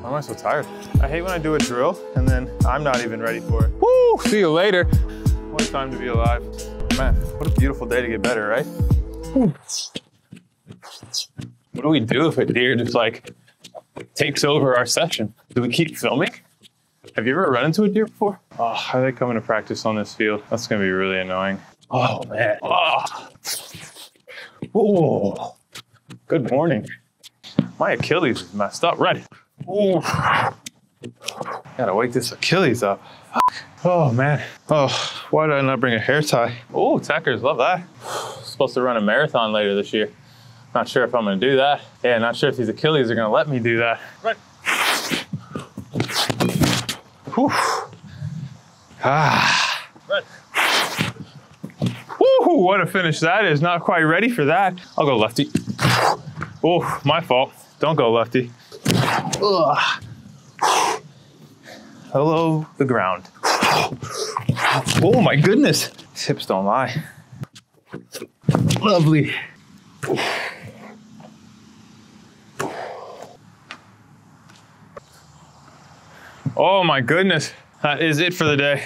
Why am I so tired? I hate when I do a drill and then I'm not even ready for it. Woo! See you later. What a time to be alive. Man, what a beautiful day to get better, right? What do we do if a deer just like takes over our session? Do we keep filming? Have you ever run into a deer before? Oh, how are they coming to practice on this field? That's gonna be really annoying. Oh man. Oh. Oh. Good morning. My Achilles is messed up. Ready. Oh. Gotta wake this Achilles up. Oh man. Oh, why did I not bring a hair tie? Oh, Tackers love that. Supposed to run a marathon later this year. Not sure if I'm gonna do that. Yeah, not sure if these Achilles are gonna let me do that. Right. Whew. Ah. Right. Woo, what a finish that is. Not quite ready for that. I'll go lefty. Oh, my fault. Don't go lefty. Ugh. Hello, the ground. Oh my goodness. These hips don't lie. Lovely. Oh my goodness. That is it for the day.